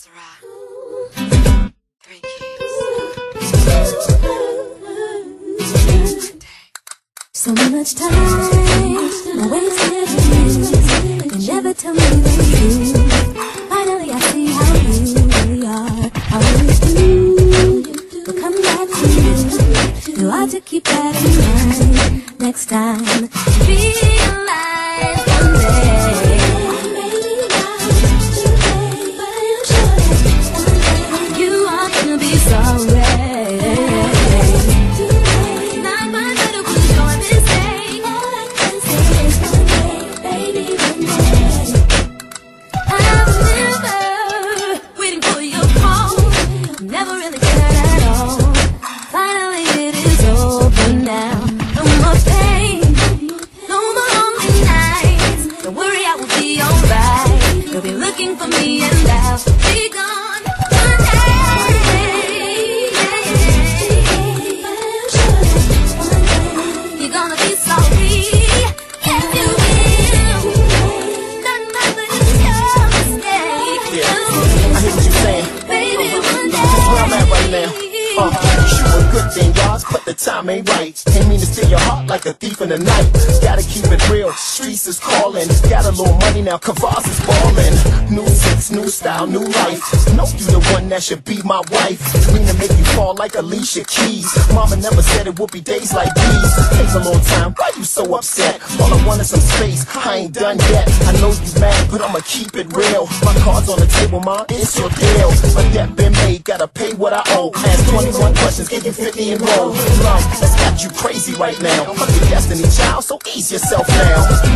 So much time I wasted you. Never tell me the truth. Finally, I see how you really are. I always do. But come back to you. You ought to keep that in mind next time. Realize at all. Finally, now. Uh, a good thing, y'all, but the time ain't right. Ain't mean to steal your heart like a thief in the night. Gotta keep it real, streets is calling. Got a little money now, Kavaz is ballin'. New sex, new style, new life. Know you the one that should be my wife. Mean to make you fall like Alicia Keys. Mama never said it would be days like these. Takes a long time, why you so upset? All I want is some space, I ain't done yet. I know you mad, but I'ma keep it real. My cards on the table, ma, it's your deal. My debt been made, gotta pay what I owe. Ask 21 questions, give you 50 and roll. Love, that's got you crazy right now. I'm your destiny child, so ease yourself now.